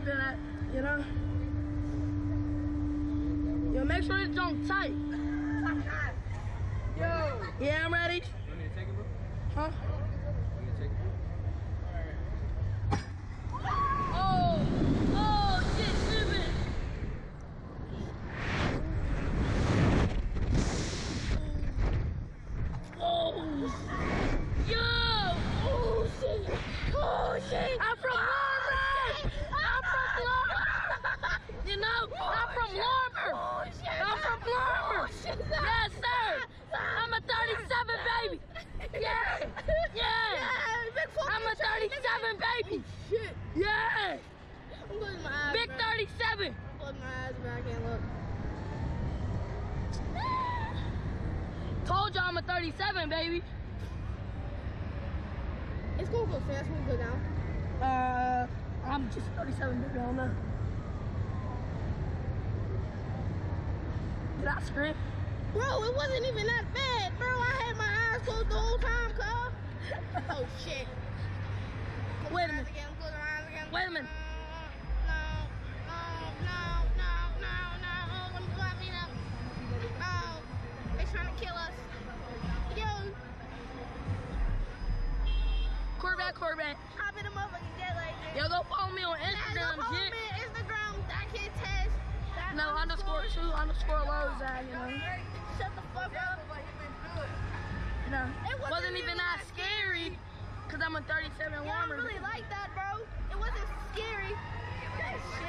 believe in you know? Yo, make sure it's on tight. Yo. Yeah, I'm ready. You want me to take it, bro? Huh? I'm from Lawrence. I'm from Lawrence. Yes, sir. I'm a 37 baby. Yeah, yeah. I'm a 37 baby. Shit. Yeah, I'm closing my eyes. big bro. 37. I'm closing my eyes, but I can't look. Told you I'm a 37, baby. It's gonna go fast when we go down. Uh, I'm just 37, baby. I don't know. I scream? Bro, it wasn't even that bad, bro. I had my eyes closed the whole time, cuz. oh shit. Close Wait a minute. Again, close my eyes again. Wait a minute. No, no, no, no, no, no. Oh, let me let me up. Oh, they're trying to kill us. Yo, Quarterback, quarterback. hop in the motherfucking jet like this. Yo, go follow me on Nah, Instagram, go official underscore lows at, you know. Shut the fuck up. You know, it wasn't, wasn't even that scary because I'm a 37 yeah, warmer. I really like that, bro. It wasn't scary. That shit.